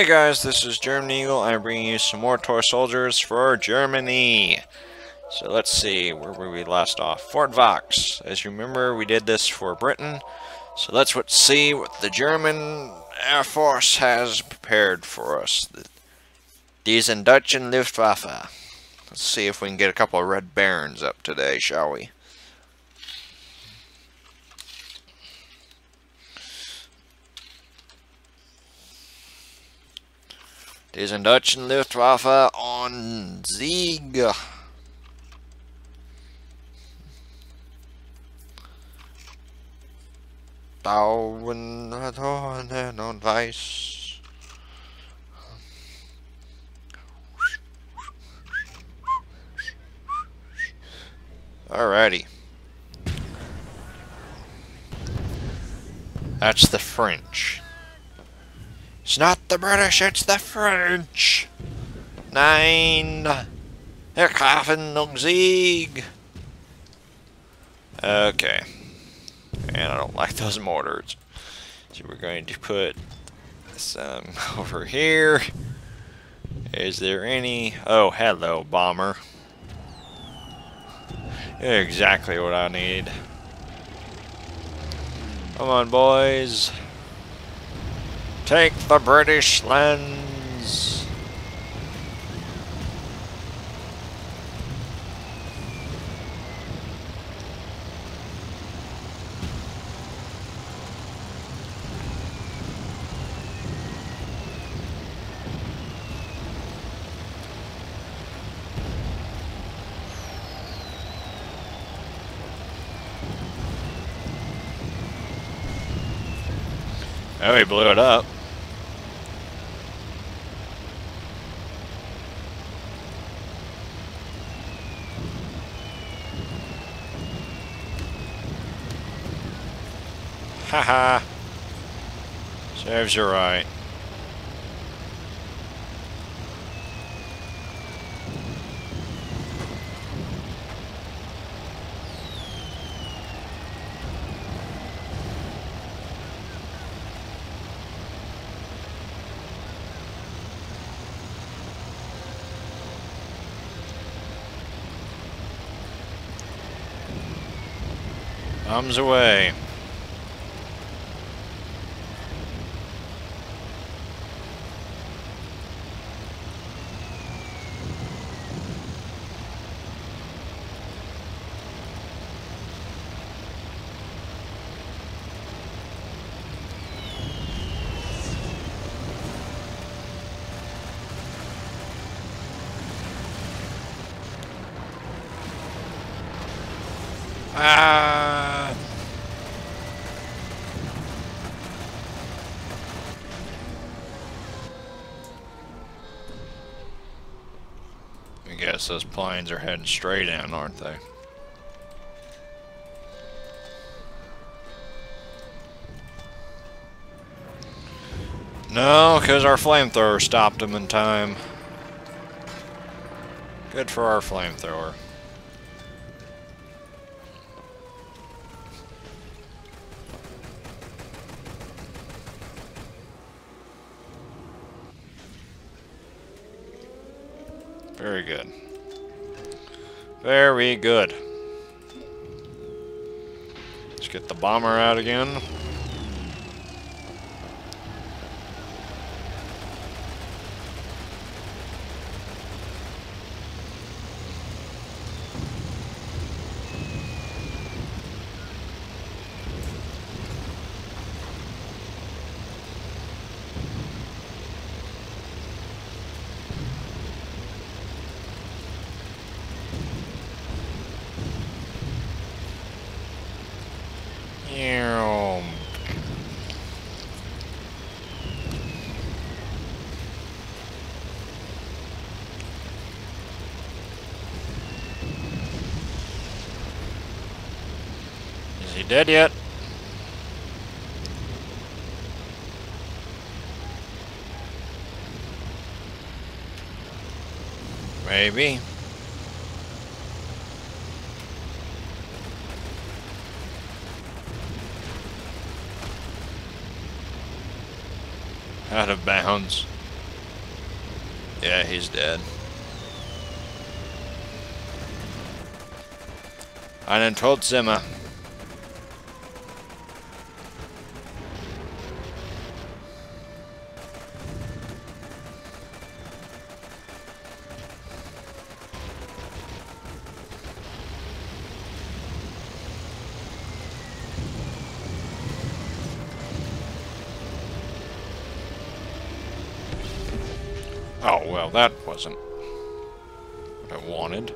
Hey guys, this is German Eagle. I'm bringing you some more toy soldiers for Germany. So let's see, where were we last off? Fort Vaux. As you remember, we did this for Britain. So let's see what the German Air Force has prepared for us. These in Dutch and Luftwaffe. Let's see if we can get a couple of Red Barons up today, shall we? Diesen deutschen Luftwaffe on Sieg. Daumen und Weiß. Alrighty. That's the French. It's not the British, it's the French. Nine. Herrkafen und Sieg. Okay. And I don't like those mortars. So we're going to put some over here. Is there any... Oh, hello, bomber. Exactly what I need. Come on, boys. Take the British lens. Oh, he blew it up. Haha. Serves you right. Comes away. I guess those planes are heading straight in, aren't they? No, because our flamethrower stopped them in time. Good for our flamethrower. Very good. Very good. Let's get the bomber out again. Dead yet? Maybe. Out of bounds. Yeah, he's dead. Einen Tod Zimmer. Oh, well, that wasn't what I wanted.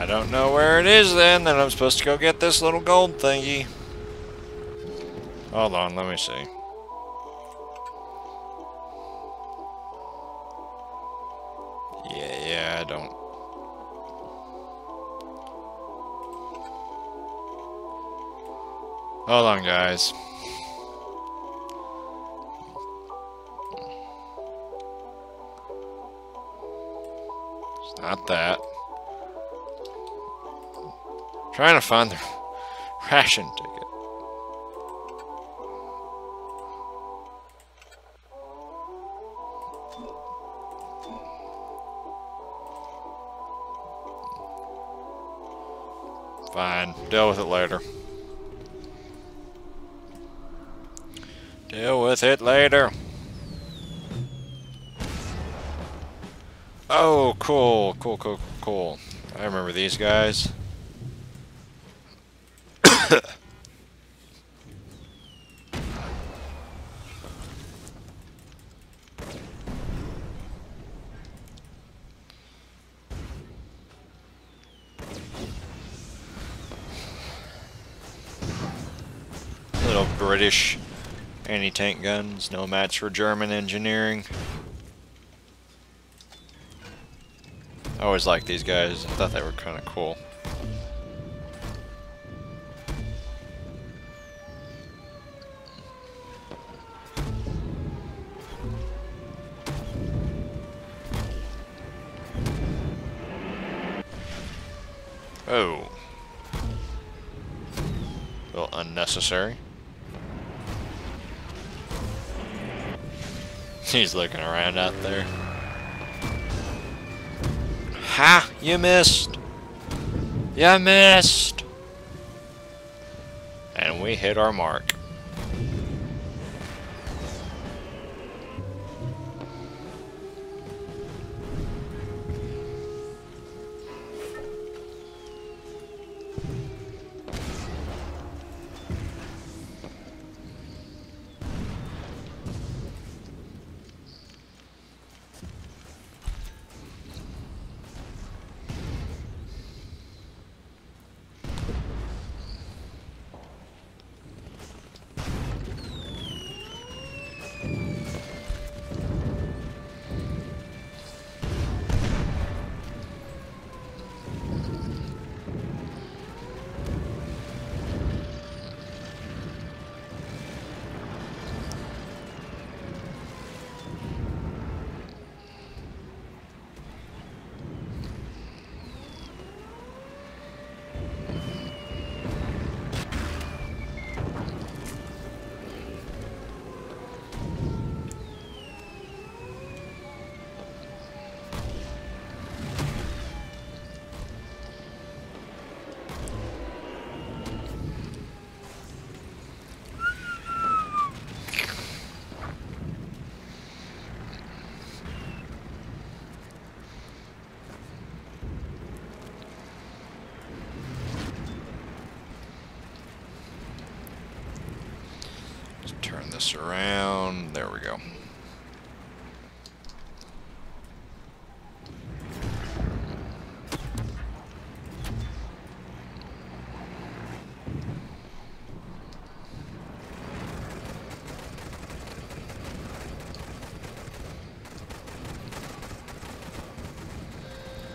I don't know where it is then, that I'm supposed to go get this little gold thingy. Hold on, let me see. Yeah, yeah, I don't. Hold on, guys. It's not that. Trying to find the ration ticket. Fine. Deal with it later. Deal with it later. Oh, cool. Cool, cool, cool. I remember these guys. Little British anti-tank guns, no match for German engineering. I always liked these guys, I thought they were kind of cool. Oh. A little unnecessary. He's looking around out there. Ha! You missed! You missed! And we hit our mark. Turn this around. There we go.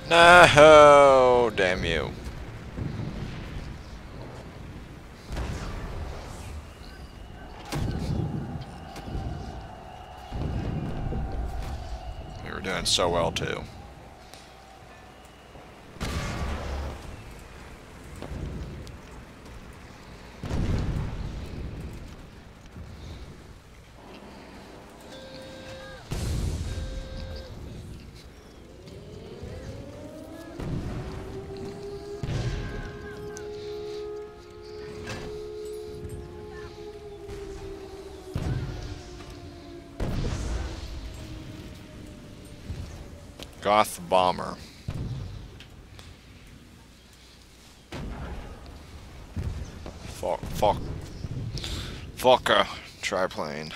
No, damn you. So well too. Gotha Bomber. Fuck. Fucker triplane.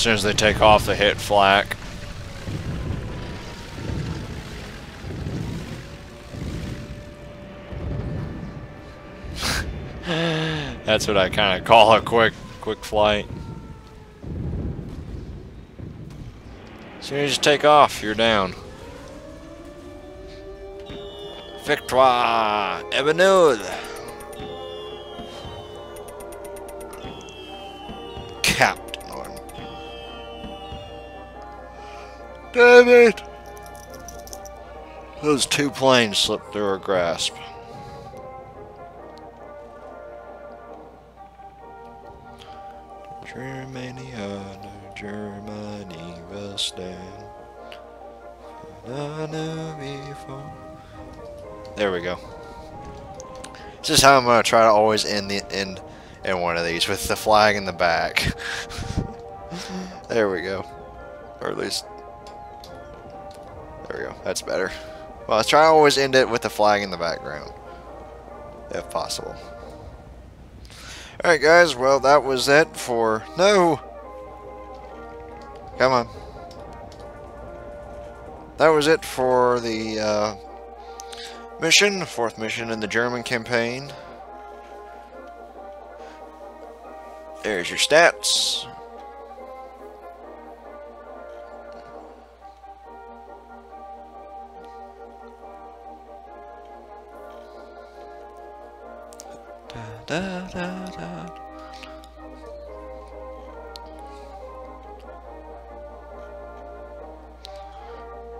Soon as they take off, they hit flak. That's what I kind of call a quick, quick flight. As soon as you take off, you're down. Victoire! Ebenud! Damn it! Those two planes slipped through our grasp. Germany, uh, under Germany will stand. There we go. This is how I'm gonna try to always end the end in one of these with the flag in the back. there we go. Or at least go. That's better. Well, let's try to always end it with the flag in the background. If possible. Alright guys, well that was it for... No! Come on. That was it for the uh, mission, fourth mission in the German campaign. There's your stats. Da, da, da,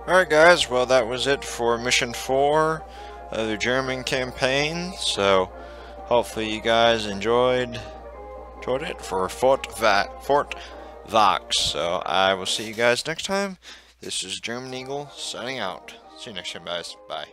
Alright guys, well that was it for mission 4 of the German campaign. So hopefully you guys enjoyed enjoyed it for Fort, Va Fort Vaux. So I will see you guys next time. This is German Eagle signing out. See you next time guys. Bye.